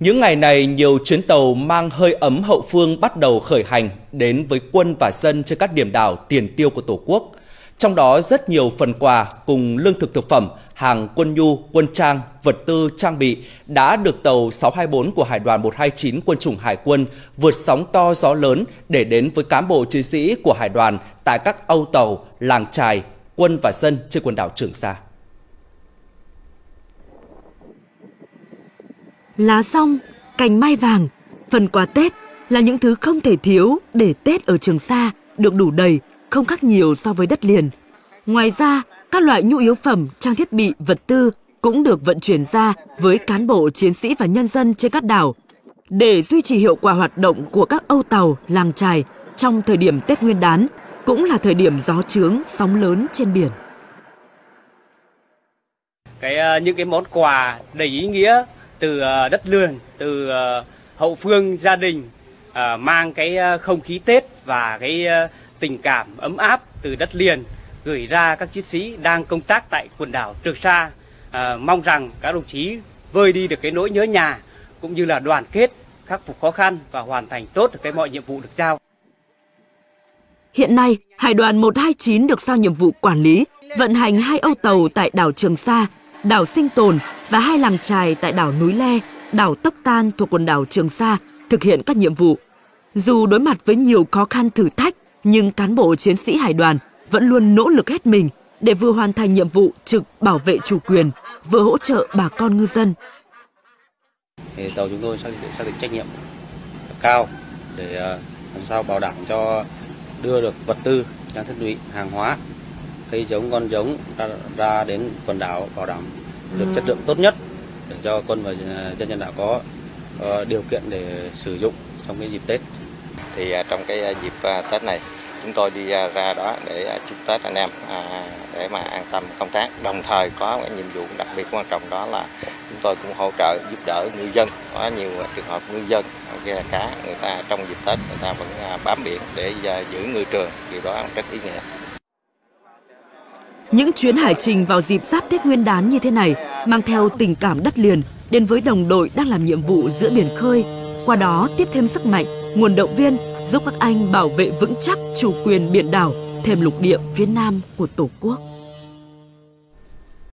Những ngày này, nhiều chuyến tàu mang hơi ấm hậu phương bắt đầu khởi hành đến với quân và dân trên các điểm đảo tiền tiêu của Tổ quốc. Trong đó rất nhiều phần quà cùng lương thực thực phẩm, hàng quân nhu, quân trang, vật tư, trang bị đã được tàu 624 của Hải đoàn 129 quân chủng Hải quân vượt sóng to gió lớn để đến với cán bộ chiến sĩ của Hải đoàn tại các âu tàu, làng trài, quân và dân trên quần đảo Trường Sa. Lá rong, cành mai vàng, phần quà Tết là những thứ không thể thiếu để Tết ở Trường Sa được đủ đầy, không khác nhiều so với đất liền. Ngoài ra, các loại nhu yếu phẩm, trang thiết bị, vật tư cũng được vận chuyển ra với cán bộ, chiến sĩ và nhân dân trên các đảo để duy trì hiệu quả hoạt động của các âu tàu, làng trài trong thời điểm Tết Nguyên đán, cũng là thời điểm gió trướng, sóng lớn trên biển. Cái ờ, những cái món quà đầy ý nghĩa từ ờ, đất liền, từ ờ, hậu phương gia đình ờ, mang cái không khí Tết và cái tình cảm ấm áp từ đất liền gửi ra các chiến sĩ đang công tác tại quần đảo Trường Sa. À, mong rằng các đồng chí vơi đi được cái nỗi nhớ nhà cũng như là đoàn kết, khắc phục khó khăn và hoàn thành tốt được cái mọi nhiệm vụ được giao. Hiện nay, Hải đoàn 129 được giao nhiệm vụ quản lý, vận hành hai âu tàu tại đảo Trường Sa, đảo Sinh Tồn và hai làng trài tại đảo Núi Le, đảo Tốc Tan thuộc quần đảo Trường Sa thực hiện các nhiệm vụ. Dù đối mặt với nhiều khó khăn thử thách, nhưng cán bộ chiến sĩ hải đoàn vẫn luôn nỗ lực hết mình để vừa hoàn thành nhiệm vụ trực bảo vệ chủ quyền, vừa hỗ trợ bà con ngư dân. Thì tàu chúng tôi xác định, xác định trách nhiệm cao để ờ, làm sao bảo đảm cho đưa được vật tư, trang thiết bị, hàng hóa, cây giống, con giống ra, ra đến quần đảo bảo đảm được chất lượng tốt nhất để cho quân và à, dân nhân đảo có uh, điều kiện để sử dụng trong cái dịp Tết. Thì uh, trong cái à, dịp uh, Tết này chúng tôi đi uh, ra đó để uh, chúc Tết anh em uh, để mà an tâm công tác. Đồng thời có cái nhiệm vụ đặc biệt quan trọng đó là chúng tôi cũng hỗ trợ giúp đỡ ngư dân. Có nhiều trường hợp ngư dân ghe cá người ta trong dịp Tết người ta vẫn bám biển để giữ ngư trường. Điều đó rất ý nghĩa. Những chuyến hải trình vào dịp giáp Tết Nguyên đán như thế này mang theo tình cảm đất liền đến với đồng đội đang làm nhiệm vụ giữa biển khơi, qua đó tiếp thêm sức mạnh, nguồn động viên giúp các anh bảo vệ vững chắc chủ quyền biển đảo, thêm lục địa phía nam của Tổ quốc.